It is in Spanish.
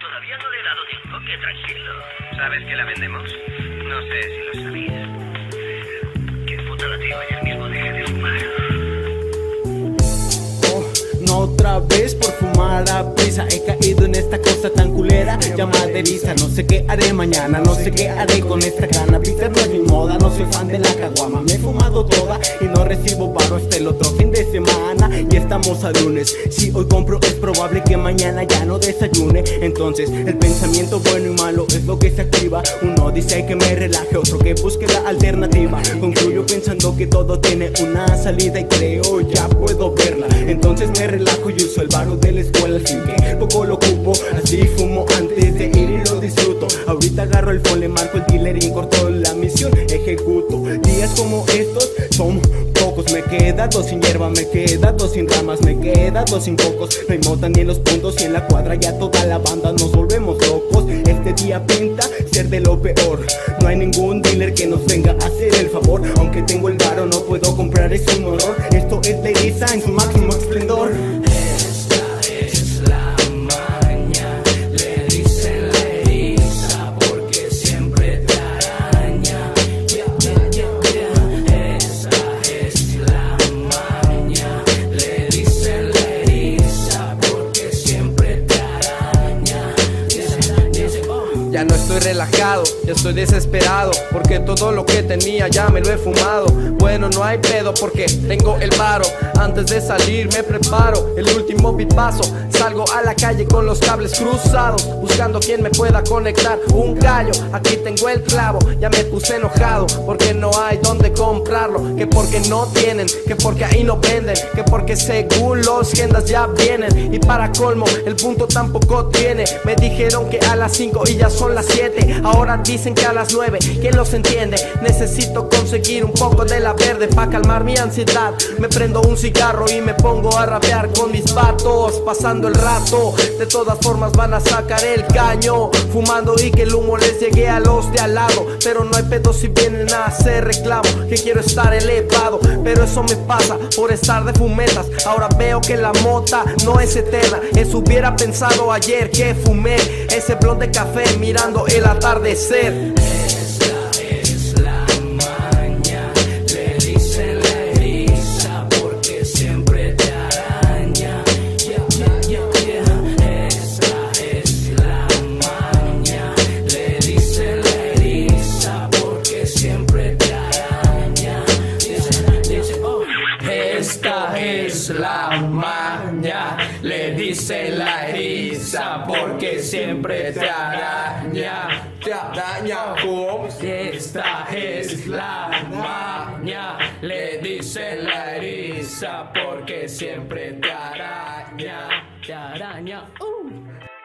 todavía no le he dado tiempo, que tranquilo. ¿Sabes que la vendemos? No sé si lo sabías. Qué putada, tío. Ayer mismo dejé de fumar. Oh, no otra vez por fumar a He caído en esta cosa tan culera llamada visa No sé qué haré mañana, no sé qué haré con esta gana Vista no es mi moda, no soy fan de la caguama Me he fumado toda y no recibo paro hasta el otro fin de semana Y estamos a lunes, si hoy compro es probable que mañana ya no desayune Entonces el pensamiento bueno y malo es lo que se activa Uno dice que me relaje, otro que busque la alternativa Concluyo pensando que todo tiene una salida y creo ya puedo verla Entonces me relajo y uso el varo de la escuela. Así que poco lo ocupo, así fumo antes de ir y lo disfruto. Ahorita agarro el phone, le marco el dealer y corto la misión. Ejecuto días como estos son pocos. Me queda dos sin hierba, me queda dos sin ramas Me queda dos sin pocos No hay mota ni en los puntos y en la cuadra ya toda la banda nos volvemos locos. Este día pinta ser de lo peor. No hay ningún dealer que nos venga a hacer el favor. Aunque tengo el varo no puedo comprar ese un horror relajado, ya estoy desesperado Porque todo lo que tenía ya me lo he fumado. Bueno, no hay pedo porque tengo el paro Antes de salir me preparo el último pipazo Salgo a la calle con los cables cruzados Buscando quien me pueda conectar. Un gallo Aquí tengo el clavo, ya me puse enojado Porque no hay donde comprarlo Que porque no tienen, que porque ahí no venden Que porque según los tiendas ya vienen. Y para colmo, el punto tampoco tiene. Me dijeron que a las 5 y ya son las 7 Ahora dicen que a las 9, ¿quién los entiende? Necesito conseguir un poco de la verde para calmar mi ansiedad. Me prendo un cigarro y me pongo a rapear con mis patos Pasando de todas formas van a sacar el caño. Fumando y que el humo les llegue a los de al lado. Pero no hay pedo si vienen a hacer reclamo Que quiero estar elevado, pero eso me pasa por estar de fumetas. Ahora veo que la mota no es eterna. Eso hubiera pensado ayer que fumé ese blond de café mirando el atardecer es la maña, le dice la eriza porque siempre te araña. Te araña. Esta es la maña, le dice la eriza porque siempre te araña. Te araña. Uh.